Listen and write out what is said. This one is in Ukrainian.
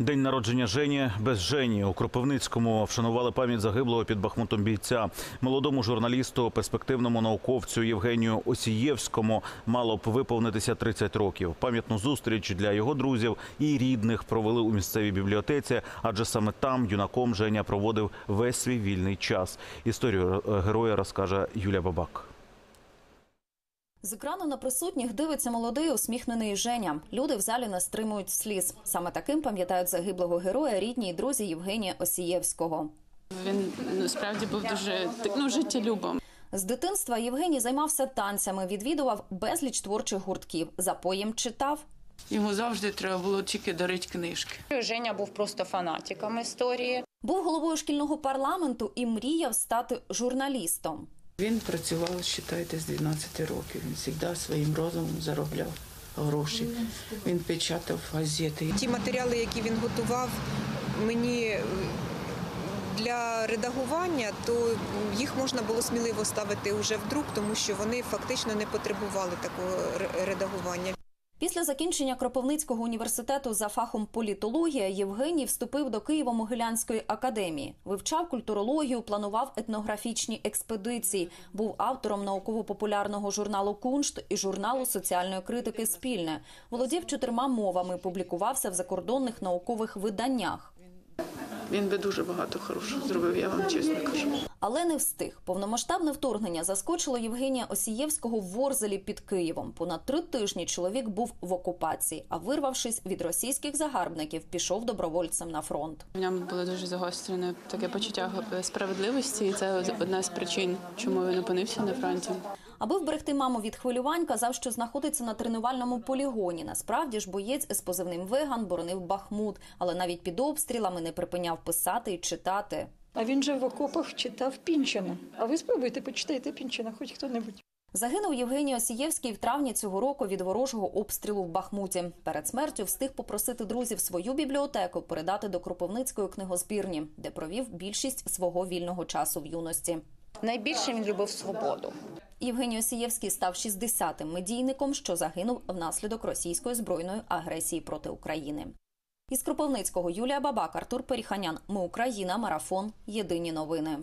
День народження Жені без Жені у Кропивницькому вшанували пам'ять загиблого під Бахмутом бійця. Молодому журналісту, перспективному науковцю Євгенію Осієвському мало б виповнитися 30 років. Пам'ятну зустріч для його друзів і рідних провели у місцевій бібліотеці, адже саме там юнаком Женя проводив весь свій вільний час. Історію е, героя розкаже Юля Бабак. З екрану на присутніх дивиться молодий усміхнений Женя. Люди в залі не стримують сліз. Саме таким пам'ятають загиблого героя рідні й друзі Євгенія Осієвського. Він ну, справді був дуже ну, життєлюбом. З дитинства Євгеній займався танцями, відвідував безліч творчих гуртків. За поєм читав. Йому завжди треба було тільки дарити книжки. Женя був просто фанатиком історії. Був головою шкільного парламенту і мріяв стати журналістом. Він працював, вважайте, з 12 років. Він завжди своїм розумом заробляв гроші. Він печатав газети. Ті матеріали, які він готував мені е, для редагування, то їх можна було сміливо ставити вже в друк, тому що вони фактично не потребували такого редагування. Після закінчення Кропивницького університету за фахом політологія Євгеній вступив до Києво-Могилянської академії, вивчав культурологію, планував етнографічні експедиції, був автором науково-популярного журналу Куншт і журналу соціальної критики Спільне. Володів чотирма мовами, публікувався в закордонних наукових виданнях. Він би дуже багато хорошого зробив, я вам чесно кажу. Але не встиг. Повномасштабне вторгнення заскочило Євгенія Осієвського в Ворзелі під Києвом. Понад три тижні чоловік був в окупації, а вирвавшись від російських загарбників, пішов добровольцем на фронт. В ньому було дуже загострене таке почуття справедливості, і це одна з причин, чому він опинився на фронті. Аби вберегти маму від хвилювань, казав, що знаходиться на тренувальному полігоні. Насправді ж боєць з позивним веган боронив Бахмут, але навіть під обстрілами не припиняв писати і читати. А він же в окопах читав Пінчина. А ви спробуйте почитайте Пінчина, хоч хто-небудь. Загинув Євгеній Осієвський в травні цього року від ворожого обстрілу в Бахмуті. Перед смертю встиг попросити друзів свою бібліотеку передати до Кропивницької книгозбірні, де провів більшість свого вільного часу в юності. Найбільше він любив свободу. Євгеній Осієвський став 60-тим медійником, що загинув внаслідок російської збройної агресії проти України. Із Кропивницького Юлія Бабак, Артур Періханян. Ми Україна. Марафон. Єдині новини.